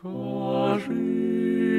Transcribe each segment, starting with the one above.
Скажи.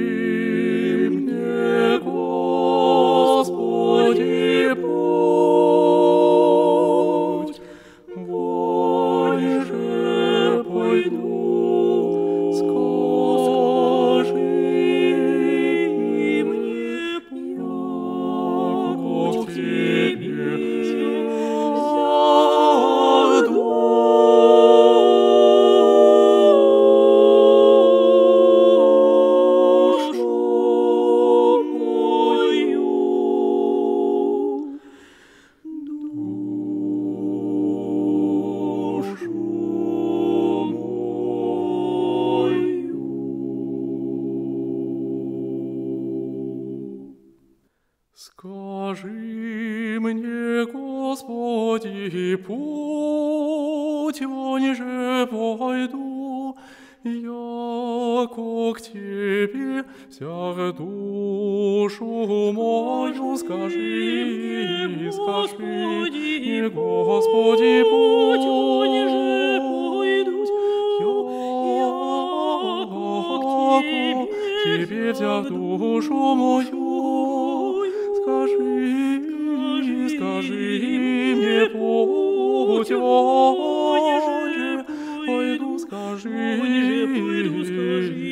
путь он же пойду, я к тебе всяк душу мою скажи, мне, скажи, мне, Господи, путь он же пойду, я к тебе вся душу мою скажи, скажи мне путь путь его, пойду скажи, пойду скажи.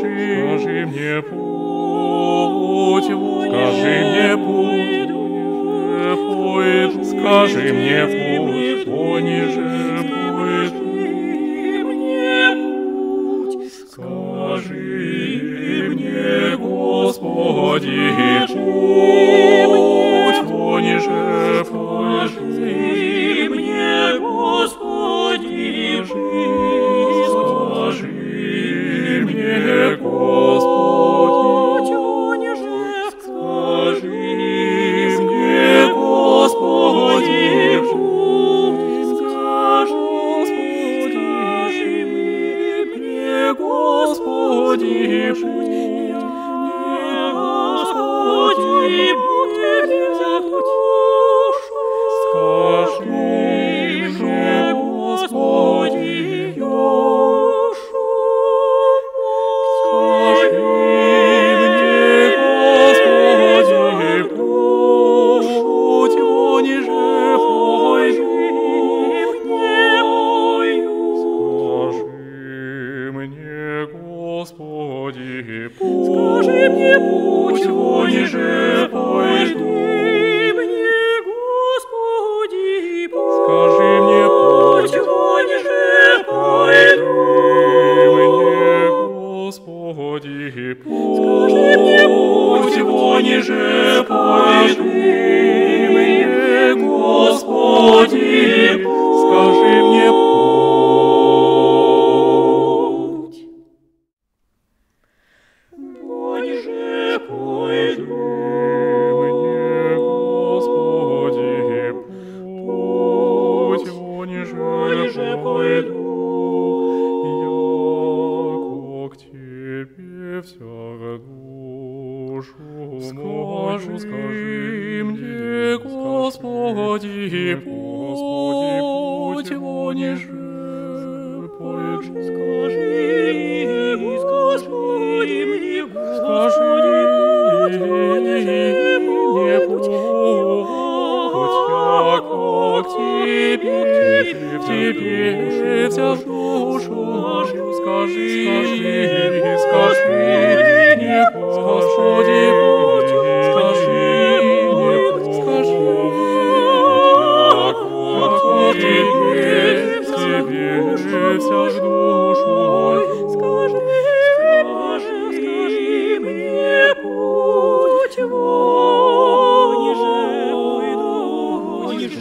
Скажи, скажи мне путь, скажи мне путь, скажи мне путь. мне душу. Скажи, скажи мне, Господи, Господи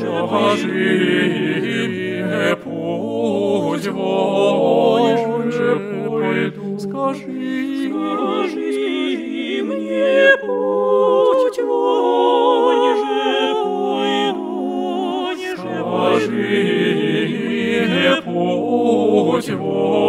Скажи мне путь вон же пойду. Скажи, скажи мне путь вон же пойду. Скажи мне путь вон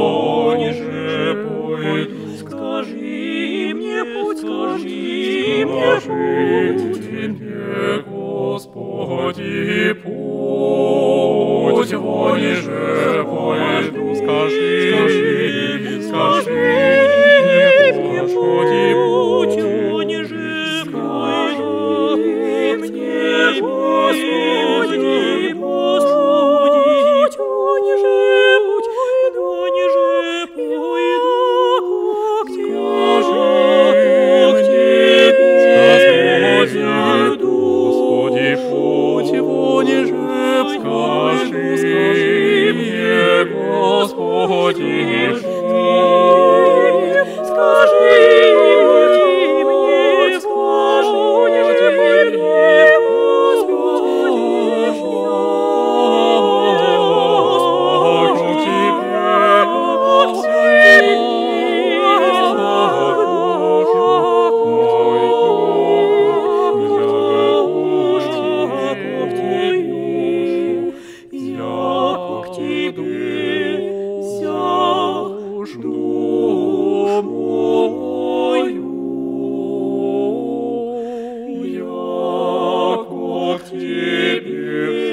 worship you.